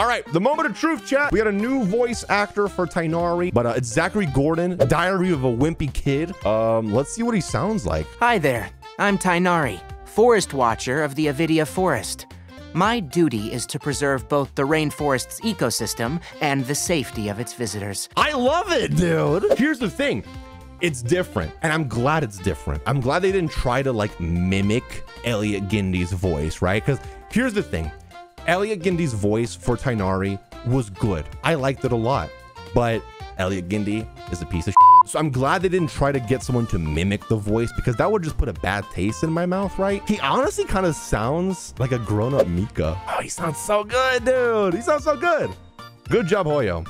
All right, the moment of truth, chat. We got a new voice actor for Tighnari, but uh, it's Zachary Gordon, Diary of a Wimpy Kid. Um, let's see what he sounds like. Hi there, I'm Tighnari, Forest Watcher of the Avidya Forest. My duty is to preserve both the rainforest's ecosystem and the safety of its visitors. I love it, dude. Here's the thing. It's different, and I'm glad it's different. I'm glad they didn't try to like mimic Elliot Gindi's voice, right? Because here's the thing. Elliot Gindi's voice for Tighnari was good. I liked it a lot. But Elliot Gindi is a piece of shit. So I'm glad they didn't try to get someone to mimic the voice because that would just put a bad taste in my mouth, right? He honestly kind of sounds like a grown-up Mika. Oh, he sounds so good, dude. He sounds so good. Good job, Hoyo.